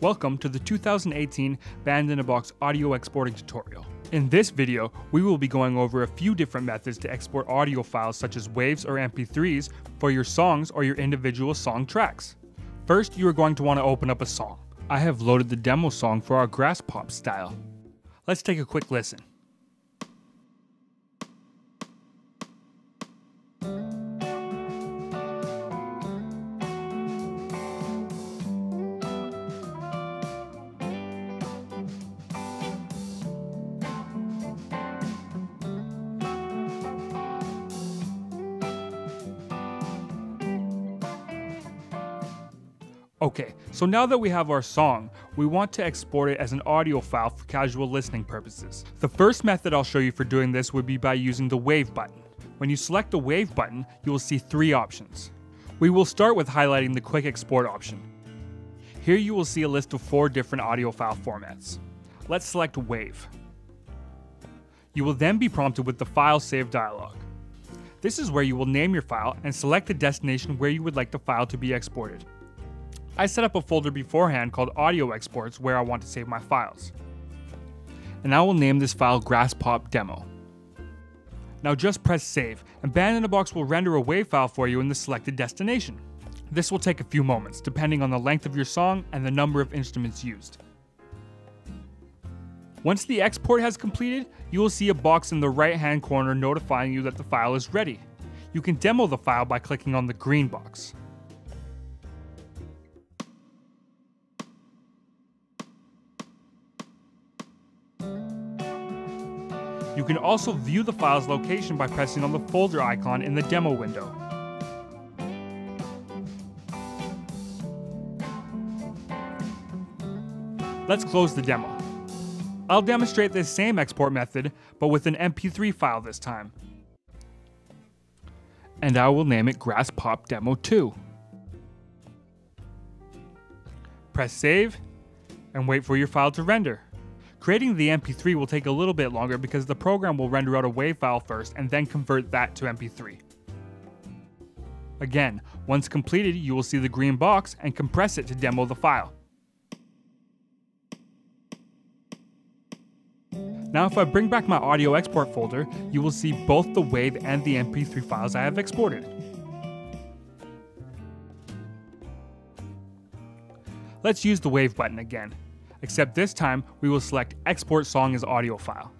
Welcome to the 2018 Band in a Box audio exporting tutorial. In this video, we will be going over a few different methods to export audio files such as WAVs or MP3s for your songs or your individual song tracks. First, you are going to want to open up a song. I have loaded the demo song for our grass pop style. Let's take a quick listen. Okay, so now that we have our song, we want to export it as an audio file for casual listening purposes. The first method I'll show you for doing this would be by using the Wave button. When you select the Wave button, you will see three options. We will start with highlighting the Quick Export option. Here you will see a list of four different audio file formats. Let's select Wave. You will then be prompted with the File Save dialog. This is where you will name your file and select the destination where you would like the file to be exported. I set up a folder beforehand called Audio Exports where I want to save my files. And I will name this file GrassPop Demo. Now just press save, and Band in a Box will render a WAV file for you in the selected destination. This will take a few moments, depending on the length of your song and the number of instruments used. Once the export has completed, you will see a box in the right hand corner notifying you that the file is ready. You can demo the file by clicking on the green box. You can also view the file's location by pressing on the folder icon in the demo window. Let's close the demo. I'll demonstrate this same export method, but with an MP3 file this time. And I will name it Grass Pop Demo 2. Press save, and wait for your file to render. Creating the MP3 will take a little bit longer because the program will render out a WAV file first and then convert that to MP3. Again, once completed, you will see the green box and compress it to demo the file. Now if I bring back my audio export folder, you will see both the WAV and the MP3 files I have exported. Let's use the WAV button again except this time we will select Export Song as Audio File.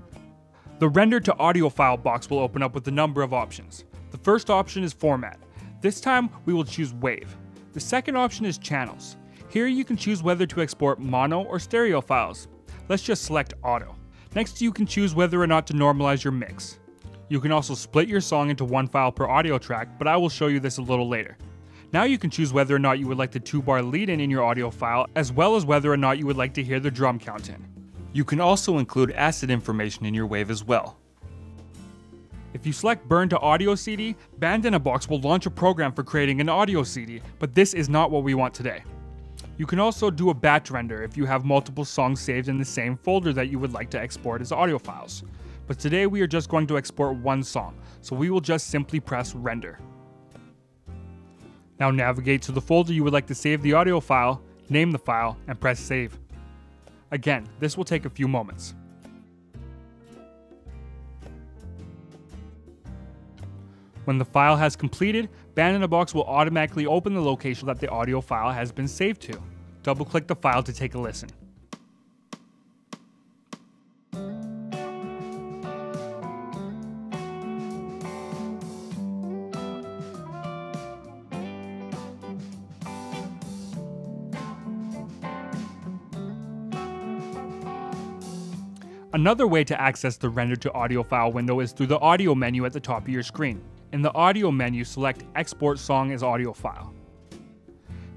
The Render to Audio File box will open up with a number of options. The first option is Format. This time we will choose Wave. The second option is Channels. Here you can choose whether to export mono or stereo files. Let's just select Auto. Next you can choose whether or not to normalize your mix. You can also split your song into one file per audio track, but I will show you this a little later. Now you can choose whether or not you would like the 2-bar lead-in in your audio file, as well as whether or not you would like to hear the drum count in. You can also include asset information in your wave as well. If you select Burn to Audio CD, Band in a Box will launch a program for creating an audio CD, but this is not what we want today. You can also do a batch render if you have multiple songs saved in the same folder that you would like to export as audio files. But today we are just going to export one song, so we will just simply press render. Now navigate to the folder you would like to save the audio file, name the file, and press save. Again, this will take a few moments. When the file has completed, Band in a Box will automatically open the location that the audio file has been saved to. Double click the file to take a listen. Another way to access the render to audio file window is through the audio menu at the top of your screen. In the audio menu, select Export Song as Audio File.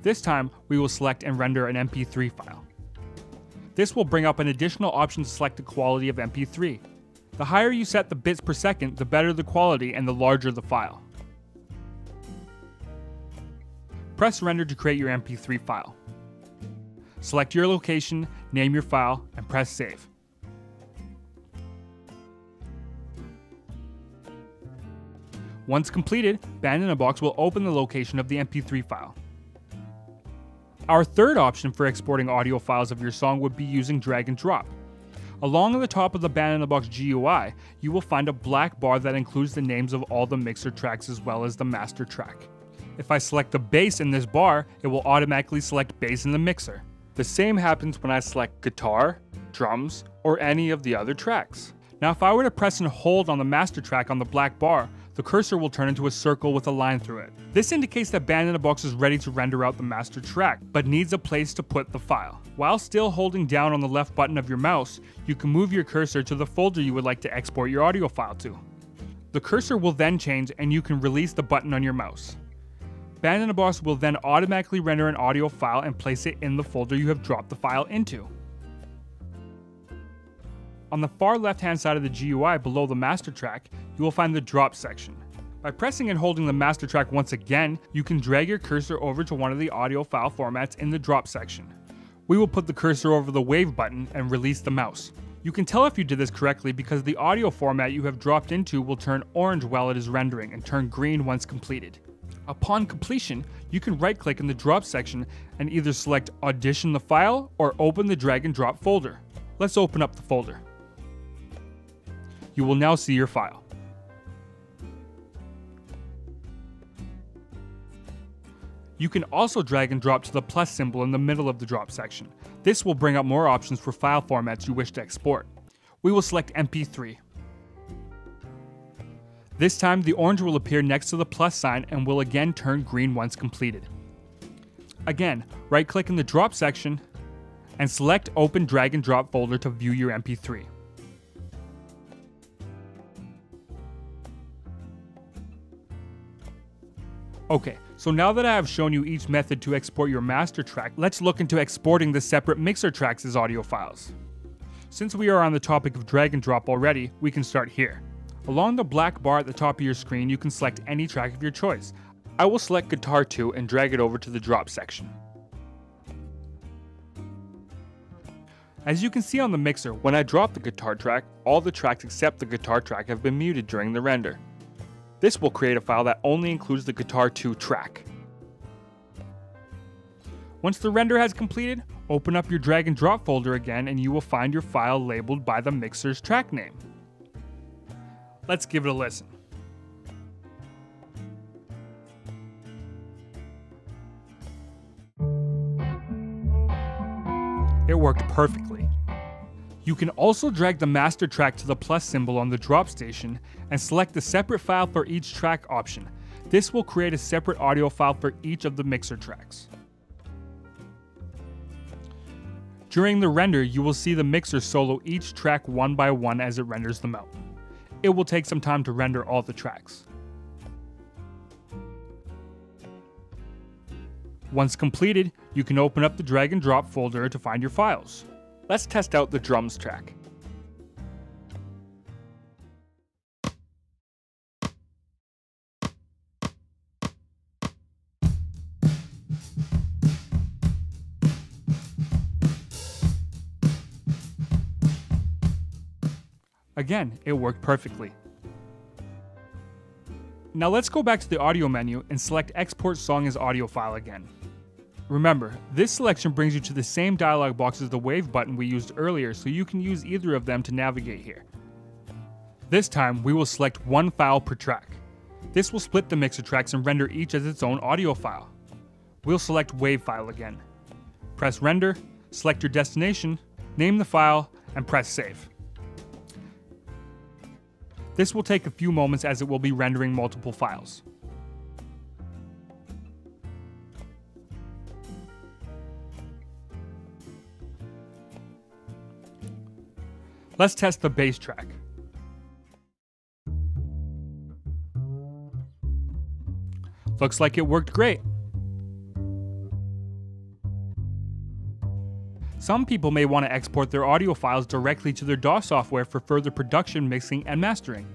This time, we will select and render an MP3 file. This will bring up an additional option to select the quality of MP3. The higher you set the bits per second, the better the quality and the larger the file. Press render to create your MP3 file. Select your location, name your file, and press save. Once completed, Band in a Box will open the location of the MP3 file. Our third option for exporting audio files of your song would be using drag and drop. Along the top of the Band in a Box GUI, you will find a black bar that includes the names of all the mixer tracks as well as the master track. If I select the bass in this bar, it will automatically select bass in the mixer. The same happens when I select guitar, drums, or any of the other tracks. Now if I were to press and hold on the master track on the black bar, the cursor will turn into a circle with a line through it. This indicates that Band in a Box is ready to render out the master track, but needs a place to put the file. While still holding down on the left button of your mouse, you can move your cursor to the folder you would like to export your audio file to. The cursor will then change and you can release the button on your mouse. Band in a Box will then automatically render an audio file and place it in the folder you have dropped the file into. On the far left hand side of the GUI below the master track, you will find the drop section. By pressing and holding the master track once again, you can drag your cursor over to one of the audio file formats in the drop section. We will put the cursor over the wave button and release the mouse. You can tell if you did this correctly because the audio format you have dropped into will turn orange while it is rendering and turn green once completed. Upon completion, you can right click in the drop section and either select audition the file or open the drag and drop folder. Let's open up the folder you will now see your file. You can also drag and drop to the plus symbol in the middle of the drop section. This will bring up more options for file formats you wish to export. We will select MP3. This time the orange will appear next to the plus sign and will again turn green once completed. Again, right click in the drop section and select open drag and drop folder to view your MP3. Okay, so now that I have shown you each method to export your master track, let's look into exporting the separate mixer tracks as audio files. Since we are on the topic of drag and drop already, we can start here. Along the black bar at the top of your screen, you can select any track of your choice. I will select Guitar 2 and drag it over to the drop section. As you can see on the mixer, when I drop the guitar track, all the tracks except the guitar track have been muted during the render. This will create a file that only includes the Guitar 2 track. Once the render has completed, open up your drag and drop folder again and you will find your file labeled by the mixer's track name. Let's give it a listen. It worked perfectly. You can also drag the master track to the plus symbol on the drop station and select the separate file for each track option. This will create a separate audio file for each of the mixer tracks. During the render, you will see the mixer solo each track one by one as it renders them out. It will take some time to render all the tracks. Once completed, you can open up the drag and drop folder to find your files. Let's test out the drums track. Again, it worked perfectly. Now let's go back to the audio menu and select export song as audio file again. Remember, this selection brings you to the same dialog box as the wave button we used earlier so you can use either of them to navigate here. This time, we will select one file per track. This will split the mixer tracks and render each as its own audio file. We'll select wave file again. Press render, select your destination, name the file, and press save. This will take a few moments as it will be rendering multiple files. Let's test the bass track. Looks like it worked great. Some people may want to export their audio files directly to their DAW software for further production, mixing, and mastering.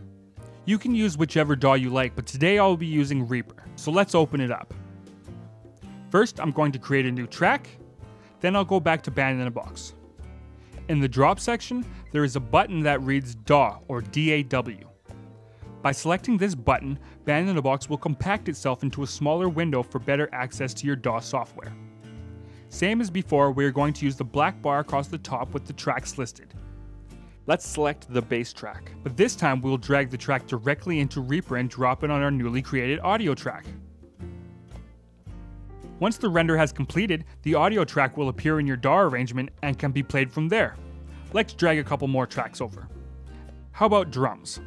You can use whichever DAW you like, but today I'll be using Reaper, so let's open it up. First, I'm going to create a new track, then I'll go back to Band in a Box. In the drop section, there is a button that reads DAW or DAW. By selecting this button, Band in a Box will compact itself into a smaller window for better access to your DAW software. Same as before, we are going to use the black bar across the top with the tracks listed. Let's select the bass track, but this time we'll drag the track directly into Reaper and drop it on our newly created audio track. Once the render has completed, the audio track will appear in your DAW arrangement and can be played from there. Let's drag a couple more tracks over. How about drums?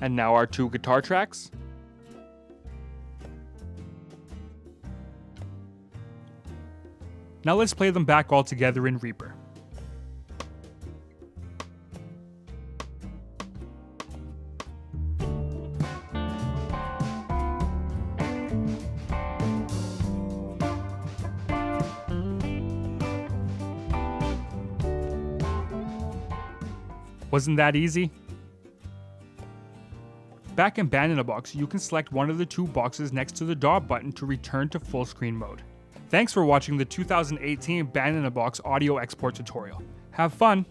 And now our two guitar tracks. Now let's play them back all together in Reaper. Wasn't that easy? Back in Band in a Box, you can select one of the two boxes next to the DAW button to return to full screen mode. Thanks for watching the 2018 Band in a Box audio export tutorial. Have fun!